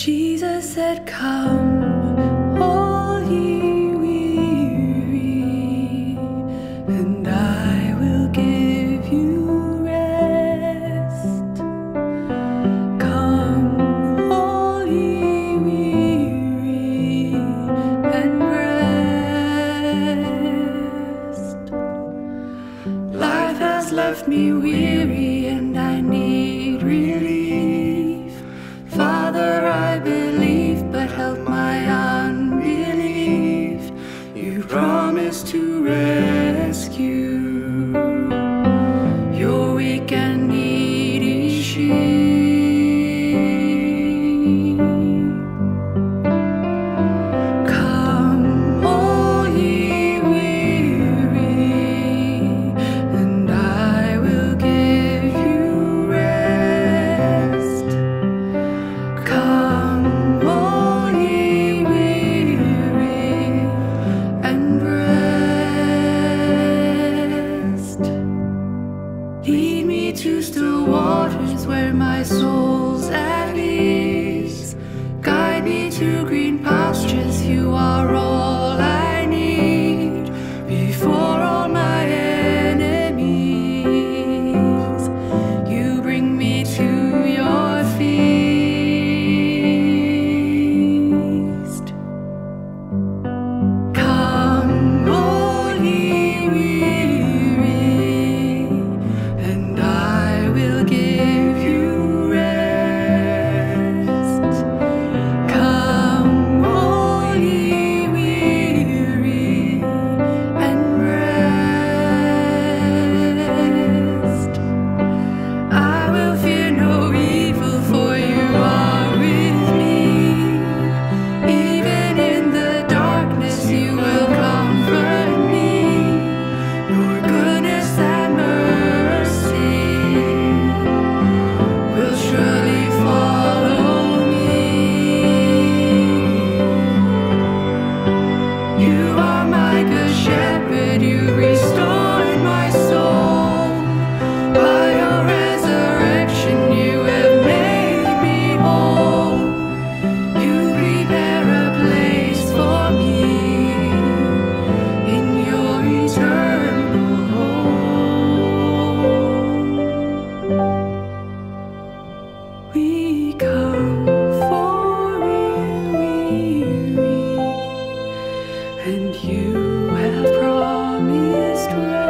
Jesus said, Come, all ye weary, and I will give you rest. Come, all ye weary, and rest. Life has left me weary, and you have promised.